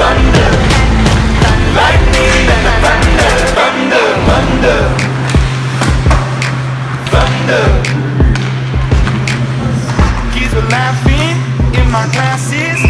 thunder. Lightning thunder. Thunder, thunder. Thunder. Kids were laughing in my classes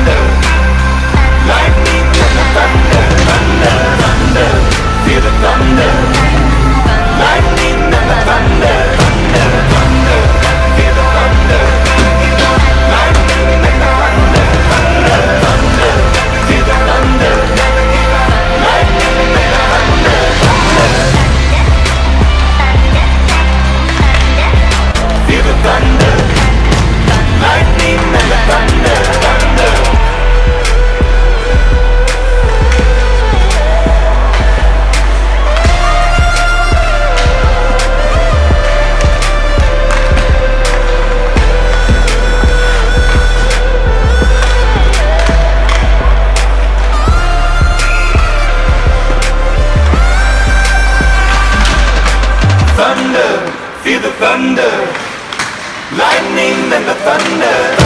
and the thunder.